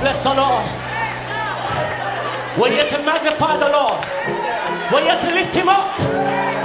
bless the Lord. We're here to magnify the Lord. We're here to lift him up.